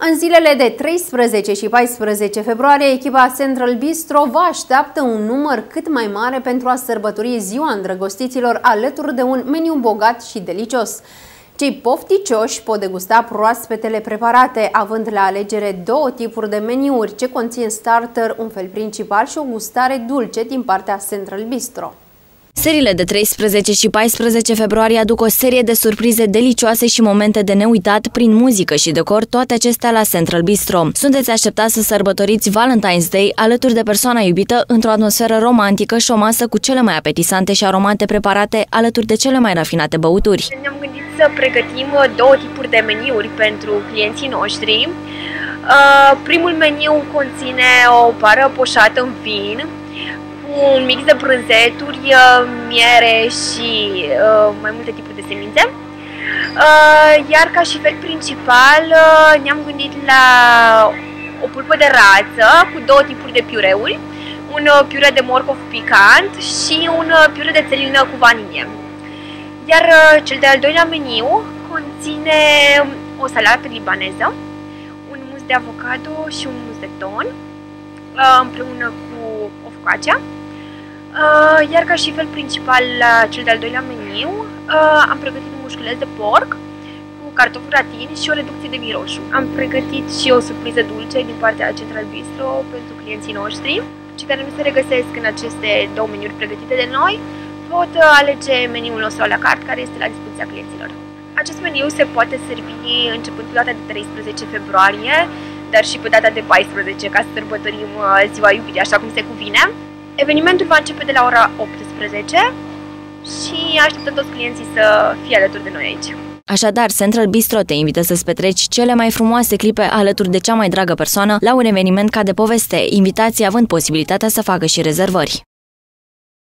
În zilele de 13 și 14 februarie, echipa Central Bistro vă așteaptă un număr cât mai mare pentru a sărbători ziua îndrăgostiților alături de un meniu bogat și delicios. Cei pofticioși pot degusta proaspetele preparate, având la alegere două tipuri de meniuri, ce conțin starter, un fel principal și o gustare dulce din partea Central Bistro. Seriile de 13 și 14 februarie aduc o serie de surprize delicioase și momente de neuitat prin muzică și decor, toate acestea la Central Bistro. Sunteți așteptați să sărbătoriți Valentine's Day alături de persoana iubită într-o atmosferă romantică și o masă cu cele mai apetisante și aromate preparate alături de cele mai rafinate băuturi. Ne-am gândit să pregătim două tipuri de meniuri pentru clienții noștri. Uh, primul meniu conține o pară poșată în vin, un mix de brânzeturi, uh, miere și uh, mai multe tipuri de semințe. Uh, iar ca și fel principal ne-am gândit la o pulpă de rață cu două tipuri de piureuri, un piure de morcov picant și un piure de țelină cu vanilie. Iar cel de-al doilea meniu conține o salată libaneză, un mus de avocado și un mus de ton, împreună cu o focaccia Uh, iar ca și fel principal la cel de-al doilea meniu, uh, am pregătit un mușchiuleț de porc cu cartofi gratini și o reducție de miroșu. Am pregătit și o surpriză dulce din partea Central Bistro pentru clienții noștri. Cei care nu se regăsesc în aceste două meniuri pregătite de noi pot alege meniul nostru la carte care este la dispoziția clienților. Acest meniu se poate servi începând cu data de 13 februarie, dar și pe data de 14 ca să sărbătorim uh, ziua iubirii așa cum se cuvine. Evenimentul va începe de la ora 18 și așteptăm toți clienții să fie alături de noi aici. Așadar, Central Bistro te invită să-ți petreci cele mai frumoase clipe alături de cea mai dragă persoană la un eveniment ca de poveste, invitații având posibilitatea să facă și rezervări.